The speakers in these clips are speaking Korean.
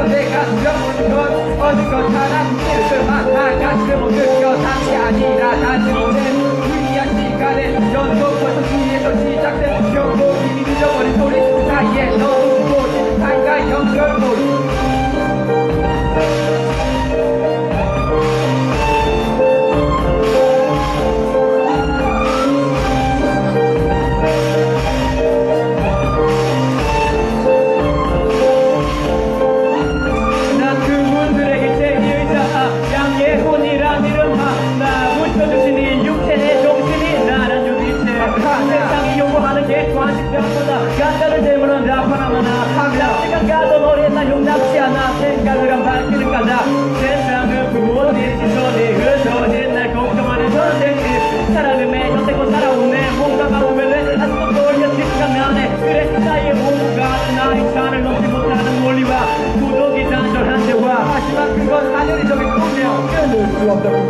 그 내가 두려운 건 어디건 하나 길을 만나가지를 못 느껴 다시 아니라 다시 오는 위기한 시간에 연속 벌써 뒤에서 시작된 경고 이미 늦어버린 소리 그 사이에 너무 무거워진 타인과 연결 가도 너리나 용납지 않아. 생각을 한 발길을 가다. 세상은 부모님 시선이 흐려진 날 걱정하는 선생님 사랑을 매년 살아온 내 뭔가가 오면은 아직도 떨려 직감나네 그래 나의 뭔가 나의 산을 넘지 못하는 원리와 구독이 단절한 대화 하지만 그건 하늘이 적인 꿈이야. 끊을 수 없다고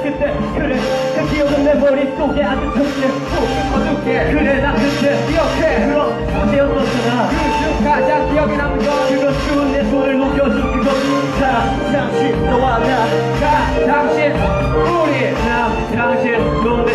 그때 그래 그 기억은 내 머릿속에 아주 적게 속 어둡게 그래 나 그때 기억해. 그럼 그때였었잖아 그 가장 기억에 남은 건 그건 추운 내 손을 녹여준 그것 자 당신 너와 나. 자, 당신 우리 나 당신 넌내